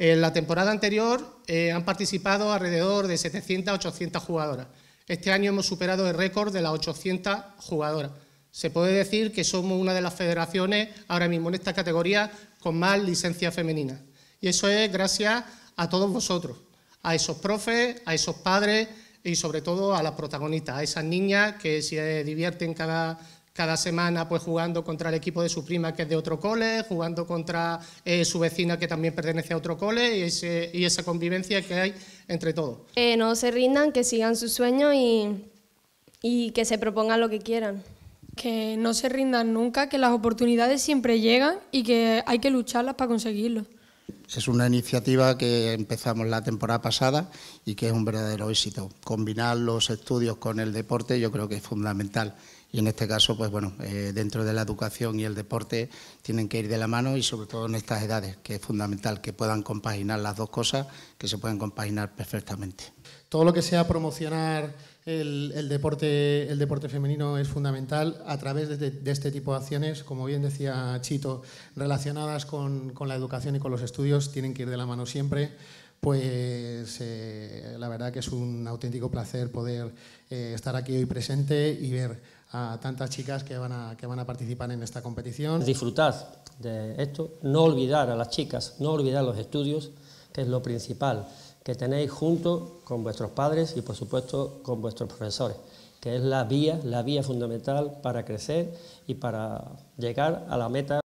En la temporada anterior eh, han participado alrededor de 700 800 jugadoras. Este año hemos superado el récord de las 800 jugadoras. Se puede decir que somos una de las federaciones ahora mismo en esta categoría con más licencias femeninas. Y eso es gracias a todos vosotros, a esos profes, a esos padres y sobre todo a las protagonistas, a esas niñas que se divierten cada, cada semana pues jugando contra el equipo de su prima que es de otro cole, jugando contra eh, su vecina que también pertenece a otro cole y, ese, y esa convivencia que hay entre todos. Eh, no se rindan, que sigan sus sueños y, y que se propongan lo que quieran. Que no se rindan nunca, que las oportunidades siempre llegan y que hay que lucharlas para conseguirlo. Es una iniciativa que empezamos la temporada pasada y que es un verdadero éxito. Combinar los estudios con el deporte yo creo que es fundamental y en este caso, pues bueno, eh, dentro de la educación y el deporte tienen que ir de la mano y sobre todo en estas edades, que es fundamental que puedan compaginar las dos cosas, que se pueden compaginar perfectamente. Todo lo que sea promocionar el, deporte, el deporte femenino es fundamental a través de, este tipo de acciones, como bien decía Chito, relacionadas con, la educación y con los estudios, tienen que ir de la mano siempre pues eh, la verdad que es un auténtico placer poder eh, estar aquí hoy presente y ver a tantas chicas que van a, que van a participar en esta competición. Disfrutad de esto, no olvidar a las chicas, no olvidar los estudios, que es lo principal que tenéis junto con vuestros padres y por supuesto con vuestros profesores, que es la vía, la vía fundamental para crecer y para llegar a la meta